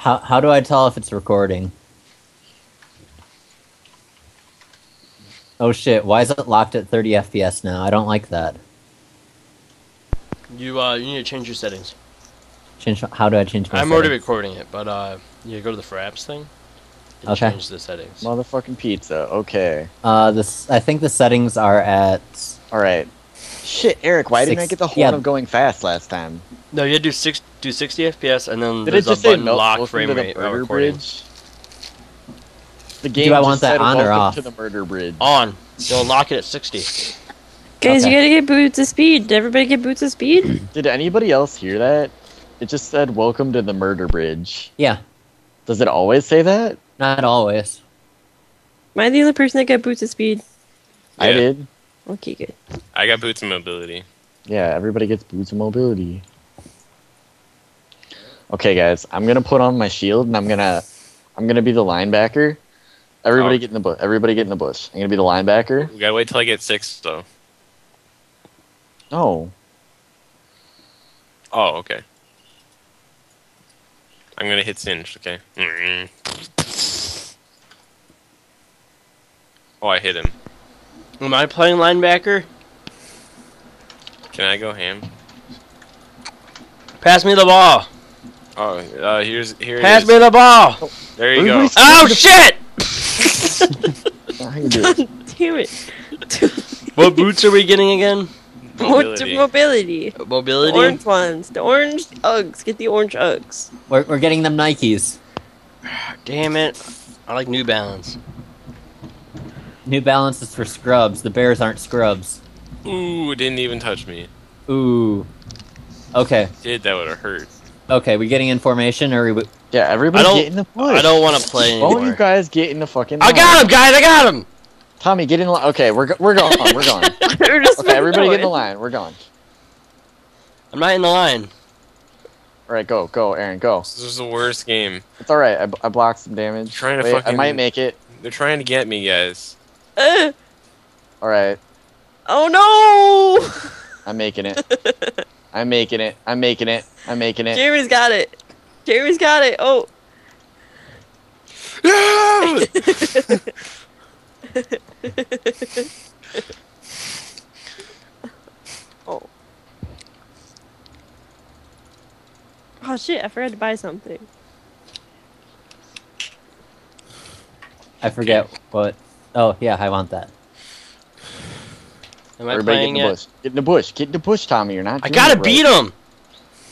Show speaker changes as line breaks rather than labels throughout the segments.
How how do I tell if it's recording? Oh shit! Why is it locked at 30 FPS now? I don't like that.
You uh, you need to change your settings.
Change. How do I change my?
I'm already recording it, but uh, you go to the fraps thing. And
Okay.
Change the settings.
Motherfucking pizza. Okay.
Uh, this. I think the settings are at.
All right. Shit, Eric, why didn't I get the horn
yeah.
of going fast last time?
No, you had to do six, do 60 FPS, and then
Did it
there's
just
a
say
button
melt
lock
welcome
frame
to the
rate while
murder
recording.
bridge? The game
Do
I
want that on or off?"
to the murder bridge.
On. You'll lock it at 60.
Guys,
Okay.
you gotta get boots of speed. Did everybody get boots of speed?
Did anybody else hear that? It just said welcome to the murder bridge.
Yeah.
Does it always say that?
Not always.
Am I the only person that got boots of speed?
I did.
Okay, good.
I got boots and mobility.
Yeah, everybody gets boots and mobility. Okay, guys, I'm gonna put on my shield and I'm gonna, I'm gonna be the linebacker. Everybody
Oh.
get in the bush. Everybody get in the bush. I'm gonna be the linebacker.
We gotta wait till I get six though.
Oh,
Oh, okay. I'm gonna hit Singe, okay? Mm. Oh, I hit him.
Am I playing linebacker?
Can I go ham?
Pass me the ball.
Oh, uh, here's here
Pass
is.
me the ball.
There you go.
Oh shit!
how you do it?
Damn it.
what boots are we getting again?
What's
Mobility.
mobility? The
Mobility.
orange ones. The orange Uggs. Get the orange Uggs.
We're we're getting them Nikes.
Damn it! I like New Balance.
New Balance is for scrubs. The Bears aren't scrubs.
Ooh, it didn't even touch me.
Ooh. Okay.
Did that would have hurt.
Okay. We getting in formation or we?
Yeah, everybody
I don't-
get in the bush.
I don't want to play
Why don't you guys get in the fucking?
I got him, guys! I got him.
Tommy, get in line. Okay, we're go- we're going. We're going.
We're just
Okay, everybody get in the line. We're going.
I'm not in the line.
All right, go, go, Aaron, go.
This is the worst game.
It's all right. I, I blocked some damage.
Trying to
Wait, I might make it.
They're trying to get me, guys.
Uh,
All right,
oh no!
I'm making it. I'm making it. I'm making it. I'm making it.
Jeremy's got it. Jeremy's got it. Oh. oh. Oh shit! I forgot to buy something.
I forget what. Oh yeah, I want that.
Am I
Everybody get in
playing
the
it?
bush. Get in the bush. Get in the bush, Tommy. You're not.
I
doing
gotta
it right.
beat him.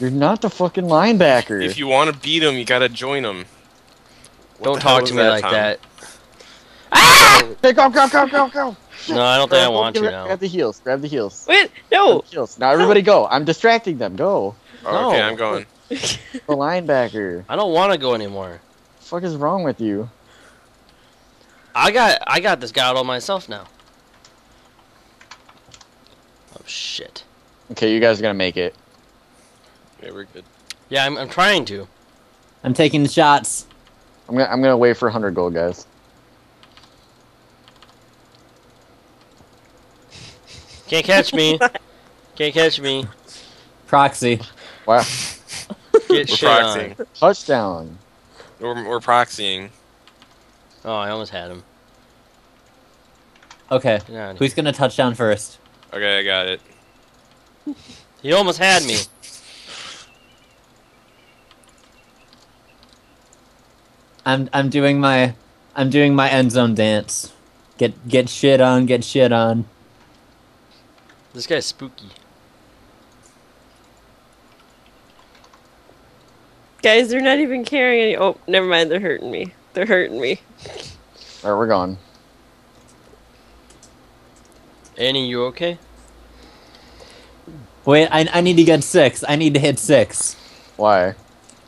You're not the fucking linebacker.
If you want to beat them, you gotta join them.
Don't talk to me like that. Ah!
Hey, go, go, go, go, go.
No, I don't think I want to
grab-
now.
Grab the heels. Grab the heels.
Wait,
Grab
no.
the heels. Now everybody go. I'm distracting them. Go.
Oh, okay, I'm going.
The linebacker.
I don't want to go anymore.
The fuck is wrong with you?
I got I got this guy all myself now. Oh shit.
Okay, you guys are gonna make it.
Yeah, we're good.
Yeah, I'm I'm trying to.
I'm taking the shots.
I'm gonna I'm gonna wait for 100 gold, guys.
Can't catch me. Can't catch me.
Proxy.
Wow.
Get
We're
shit on.
proxying.
Touchdown.
We're, we're proxying.
Oh, I almost had him.
Okay.
Get
Who's gonna touchdown first?
Okay, I got it.
He almost had me.
I'm I'm doing my I'm doing my end zone dance. Get get shit on. Get shit on.
This guy's spooky.
Guys, they're not even carrying any. Oh, never mind. They're hurting me. They're hurting me.
All right, we're gone.
Annie, you okay?
Wait, I I need to get six. I need to hit six.
Why?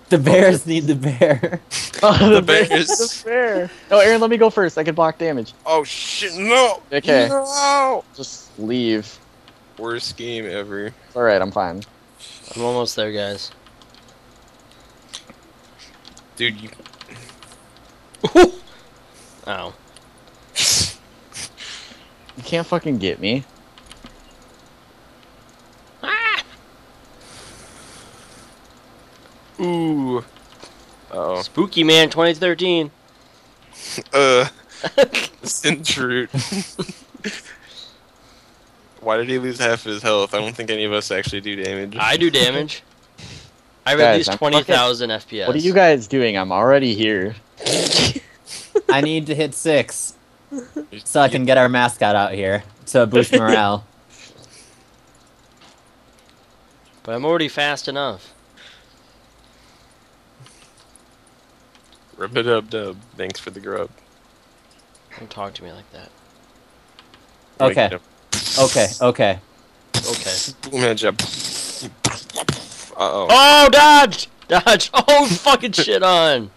The Bears need the bear.
Oh,
The Bears.
The bear. No, Aaron, let me go first. I can block damage.
Oh shit! No.
Okay.
No.
Just leave.
Worst game ever.
All right. I'm fine.
I'm almost there, guys.
Dude, you.
Ow.
You can't fucking get me.
Ooh. Oh.
Spooky Man 2013.
Uh. Sintrute. Why did he lose half of his health? I don't think any of us actually do damage.
I do damage. I have
Guys,
at least 20,000 FPS.
What are you guys doing? I'm already here.
I need to hit six so I can get our mascot out here to boost morale.
But I'm already fast enough.
Rub a dub dub. Thanks for the grub.
Don't talk to me like that.
Okay. Okay, okay.
Okay.
Boom headshot. Uh oh.
Oh, dodge! Dodge! Oh, fucking shit on!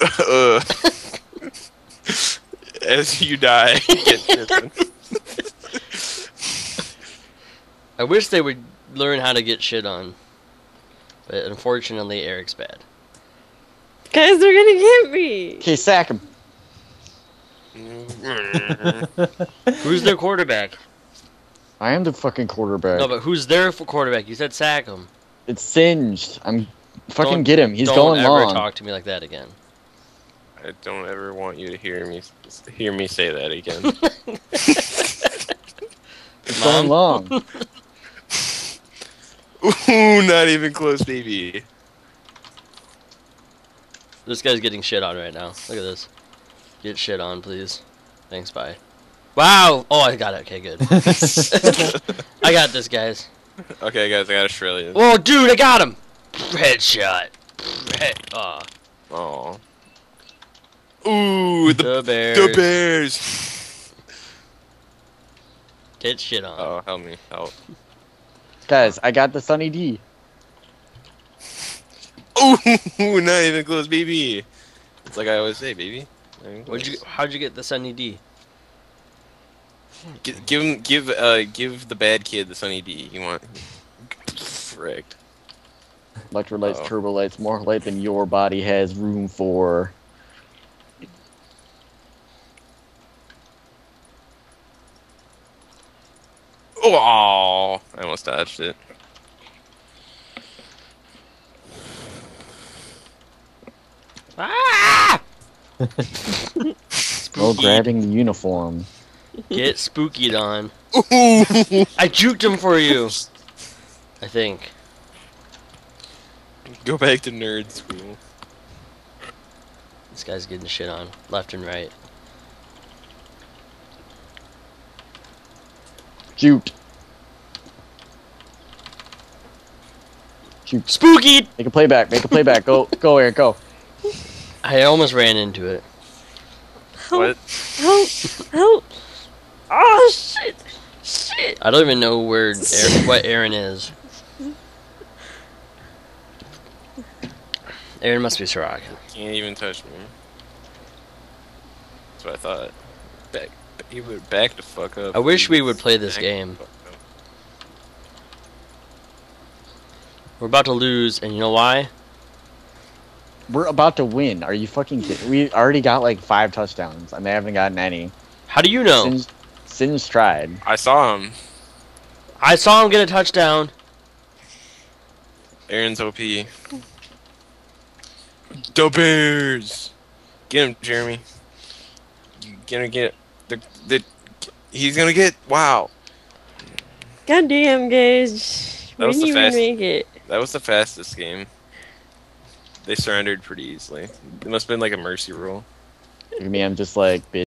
Uh. As you die, get.
I wish they would learn how to get shit on. But unfortunately, Eric's bad.
Guys, they're gonna get me.
Okay, sack him.
Who's their quarterback?
I am the fucking quarterback.
No, but who's their quarterback? You said sack him.
It's singed. I'm fucking
Don't-
get him. He's
Don't
going
ever
long.
talk to me like that again.
I don't ever want you to hear me hear me say that again.
He's going
Mom?
long.
Ooh, not even close, baby.
This guy's getting shit on right now. Look at this. Get shit on, please. Thanks, bye. Wow! Oh, I got it. Okay, good. I got this, guys.
Okay, guys, I got Australia.
Oh, dude, I got him! Headshot. Head. Aw.
Oh. Ooh, the,
The Bears.
the Bears.
Get shit on.
Oh, help me, help.
Guys, I got the Sunny D.
Ooh, not even close, baby. It's like I always say, baby.
What'd you? How'd you get the Sunny D?
Gi- give him, give, uh, give the bad kid the Sunny D. You want? Fricked.
Electrolytes,
Oh.
turbo lights, more light than your body has room for.
Oh, I almost dodged it.
Ah!
Oh,
Spooky.
grabbing the uniform.
Get spookied on.
Ooh.
I juked him for you. I think.
Go back to nerd school.
This guy's getting shit on left and right.
Shoot. Shoot.
Spookied!
Make a playback. Make a playback. Go, go, Eric. Go.
I almost ran into it.
Help!
What?
Help! Help! Oh shit! Shit!
I don't even know where Aaron, what Aaron is. Aaron must be Soraka.
Can't even touch me. That's what I thought. Back, he would back the fuck up.
I wish we would play this
Back the
game.
fuck up.
We're about to lose, and you know why?
We're about to win. Are you fucking kidding? We already got like five touchdowns, and they haven't gotten any.
How do you know?
Singe, Singe tried.
I saw him.
I saw him get a touchdown.
Aaron's OP. The Bears. Get him, Jeremy. You gonna get the the. He's gonna get. Wow.
Goddamn, guys!
That was
we
the
didn't even
fast-
make it.
That was the fastest game. They surrendered pretty easily. It must have been like a mercy rule.
I mean. I'm just like, bitch.